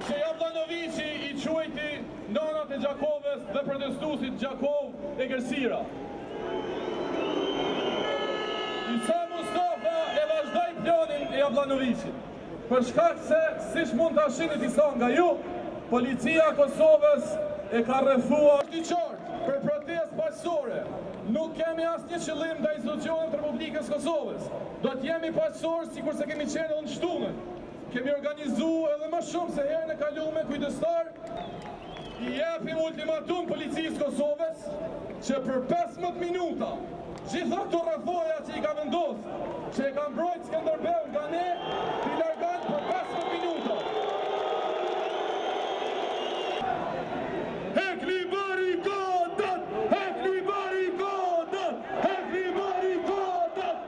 Pse Jabllanoviqi i quajti nanat e Gjakovës dhe protestuesit Gjakovë egërsira? Isa Mustafa e vazhdoi planin e Jabllanoviqit. Për shkak se, siç mund ta shihni disa nga ju, policia e Kosovës e ka rrethuar, është i qartë, për protestë paqësore, nuk kemi asnjë qëllim ndaj institucioneve të Republikës së Kosovës, do të jemi paqësorë sikurse kemi qenë edhe në shtunën, Kemi organizu edhe më shumë se herën e kalume kujdestarë, i jepim ultimatum policisë së Kosovës që për 15 minuta gjitha këto rrethoja që i ka vendosë që e ka mbrojtë Skënderbeun nga ne t'i largojnë për 15 minuta. Hekni barikadat! Hekni barikadat! Hekni barikadat!